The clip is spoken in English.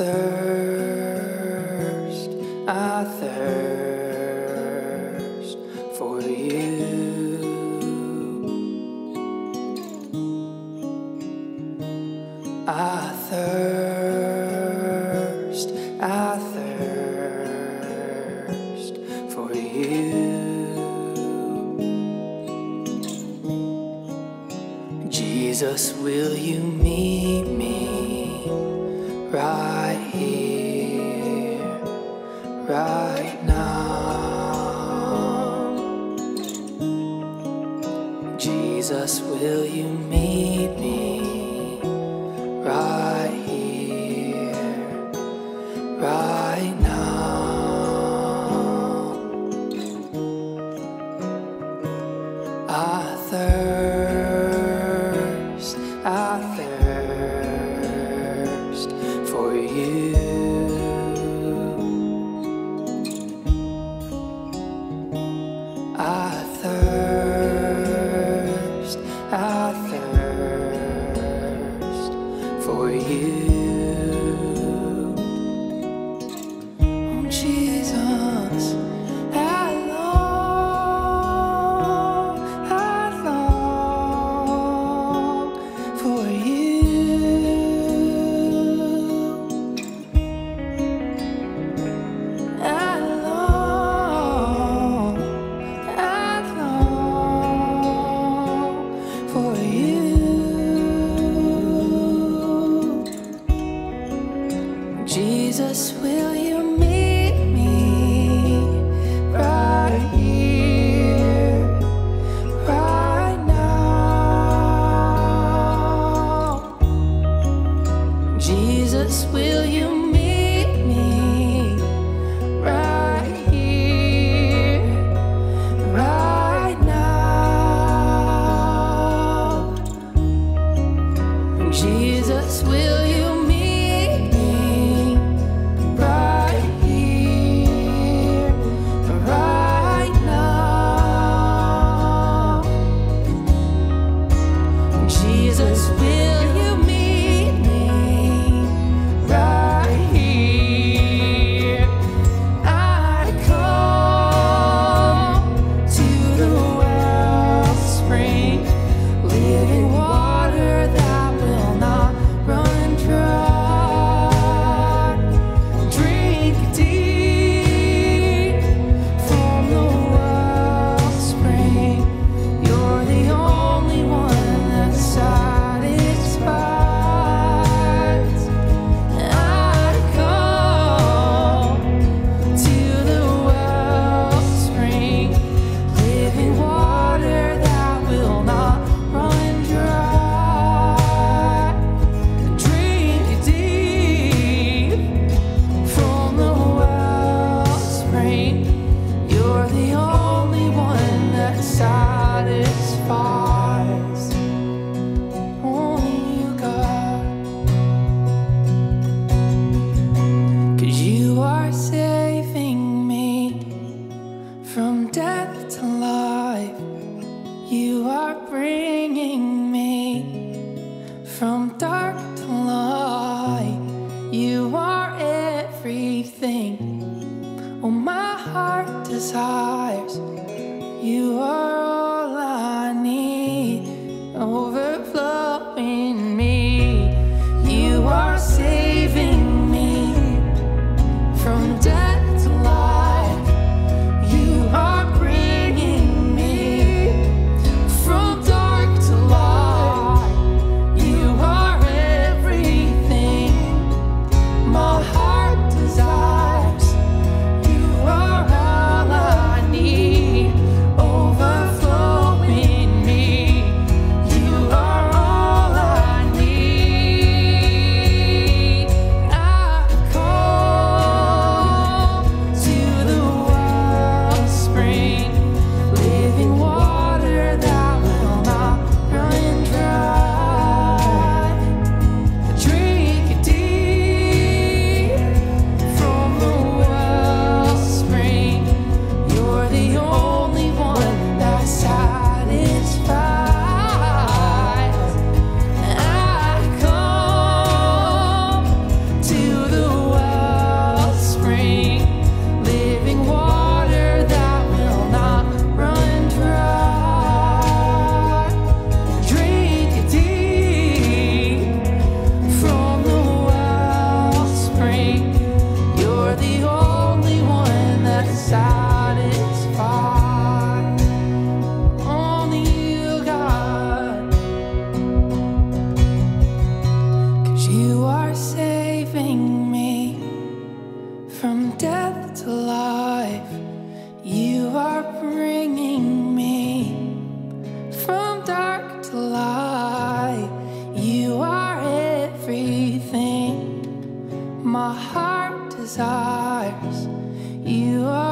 thirst, I thirst for you. I thirst, I thirst for you. Jesus, will you meet me? right right now. Jesus, will you meet me right here, right now? I thirst. Only you, God. Cause you are saving me from death to life. You are bringing me from dark to light. You are everything. all my heart desires. You are all over You are